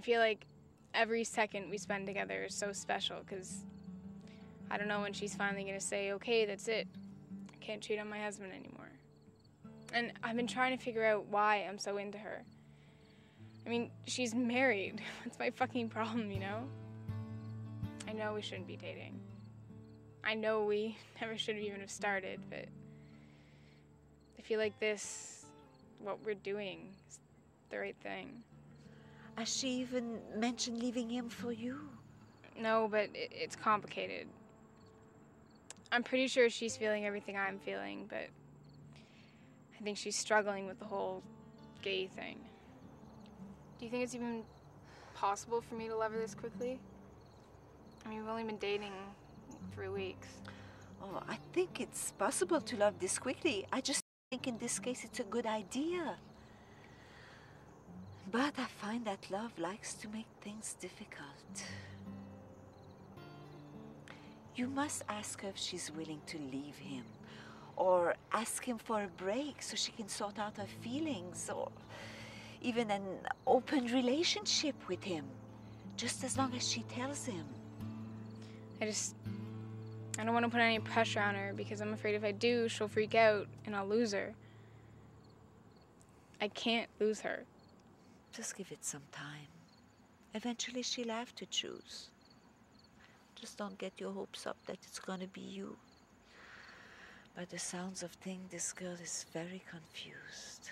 I feel like every second we spend together is so special because I don't know when she's finally going to say, okay, that's it. I can't cheat on my husband anymore. And I've been trying to figure out why I'm so into her. I mean, she's married. That's my fucking problem, you know? I know we shouldn't be dating. I know we never should have even have started, but I feel like this, what we're doing, is the right thing. Has she even mentioned leaving him for you? No, but it, it's complicated. I'm pretty sure she's feeling everything I'm feeling, but I think she's struggling with the whole gay thing. Do you think it's even possible for me to love her this quickly? I mean, we've only been dating three weeks. Oh, I think it's possible to love this quickly. I just think in this case it's a good idea. But I find that love likes to make things difficult. You must ask her if she's willing to leave him, or ask him for a break so she can sort out her feelings, or even an open relationship with him, just as long as she tells him. I just. I don't want to put any pressure on her because I'm afraid if I do, she'll freak out and I'll lose her. I can't lose her. Just give it some time. Eventually, she'll have to choose. Just don't get your hopes up that it's gonna be you. By the sounds of things, this girl is very confused.